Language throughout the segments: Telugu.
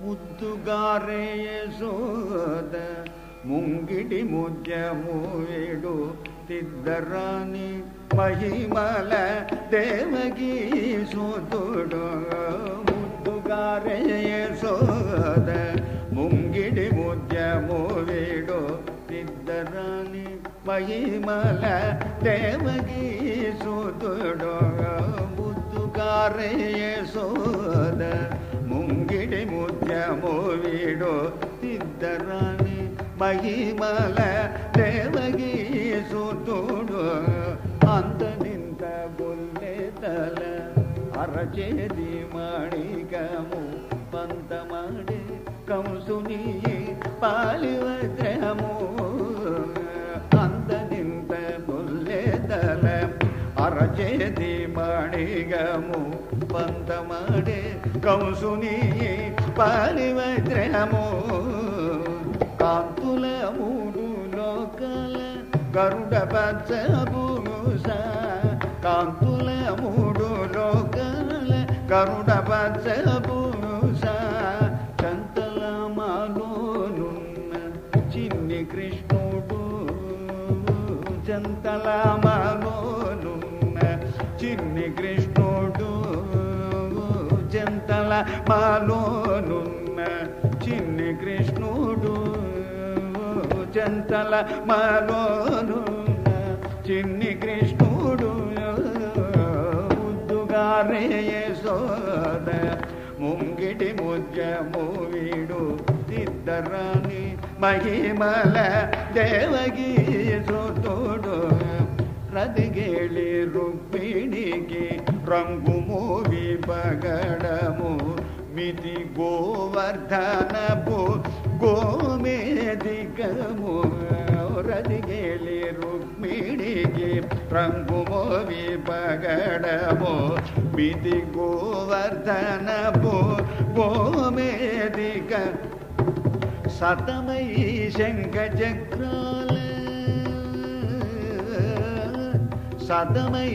ಮುತ್ತುಗಾರೆಯ ಸೋದ ಮುಂಗಿಡಿ ಮುಜ್ಜ ಮೂಡು ತಿದ್ದರಾನಿ ಮಹಿಮಲ ದೇವಗಿ ಸೋತುಡು ಮುತ್ತುಗಾರೆಯ ಸೋದ ಮಲ ದೇವಗಿ ಸುತುಡೋ ಮುದ್ದುಗಾರೆಯ ಸೋದ. ಮುಂಗಿಡಿ ಮುದ್ಯ ಮೋವಿಡೋ ತಿದ್ದರಾಣಿ ಮಹಿಮಲ ದೇವಗಿ ಸುತುಡೋ. ಅಂತ ನಿಂತ ಬೊಲ್ಲೆ ತಲ ಅರಚೇದಿ ಮಾಡ బొల్లెతల అరచేది మాణిగము పంతమాడే కంసుని పాలివద్రము కాంతుల మూడు లోకల గరుడ పచ్చబూస కాంతుల మూడు లోకల గరుడ పచ్చబూస చంతల మాలోనున్న చిన్ని కృష్ణుడు. చంతల మాలోనున్న జంతల మాలోనున్న చిన్ని కృష్ణుడు. జంతల మాలోనున్న చిన్ని కృష్ణుడు. ముద్దుగారే సోద ముంగిటి ముద్యము వీడు తిద్దరాని మహిమల దేవగీ సోతుడు రదిగేళి రుక్మిణికి రంగు మూవి పగడము మితి గోవర్ధనపు గోమేదికము రదిగేళి రుక్మిణికి రంగు మోవి పగడము మితి గోవర్ధనపు గోమేదిక సతమై శంఖ చక్రాల సతమై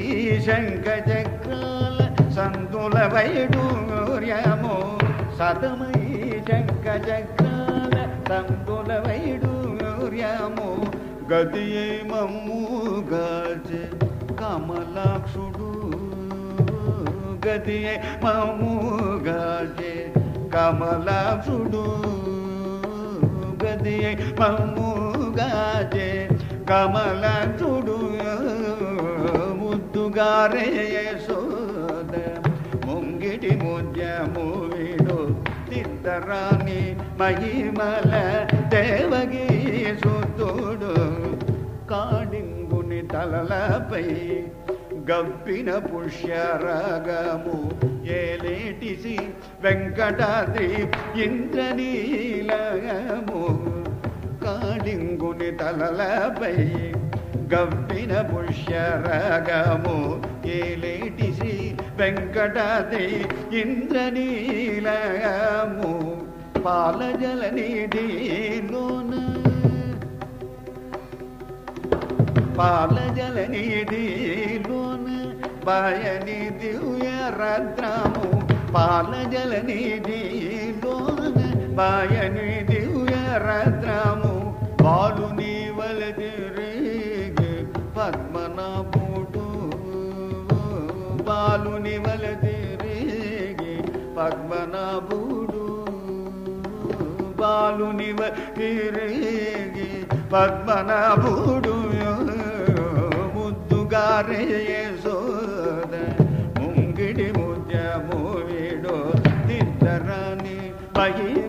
శంఖ చక్రాల సంతుల వైడూర్యము సతమై శంఖ చక్రాల సంతుల వైడూర్యము గదియే మమ్ముగాచే కమలాక్షుడు. గదియే మమ్ముగాచే కమలాక్షుడు. గదియే మమ్ముగాచే కమలాక్షుడు. ముద్దుగారే సో ముద్యము వీడు తిద్దరాని మహిమల దేవగీ సుతుడు కాడింగుని తలలపై గబ్బిన పుష్యరాగము ఏలేటిసి వెంకటాద్రి ఇంద్రనీలయము కాడింగుని తలలపై గవ్విన పుష్యరాగము ఏలేటిసి వెంకటాద్రి ఇంద్రనీలము పాలజల నీటిలోన పాలజల నీటిలోన బాయని దివ్య రత్నము పాలజల నీటిలోన బాయని దివ్య రత్నము ಬಾಲು ನಿವಲದಿರಿಗೆ ಪದ್ಮನಾಭುಡು ಬಾಲು ನಿವಲದಿರಿಗೆ ಪದ್ಮನಾಭುಡು ಮುದ್ದುಗಾರೆಯೇ ಸೋದ ಮುಂಗಿಡಿ ಮುದ್ಯ ಮೂವಿಡೋ ತಿದ್ದರಾನಿ ಬಗೆಯ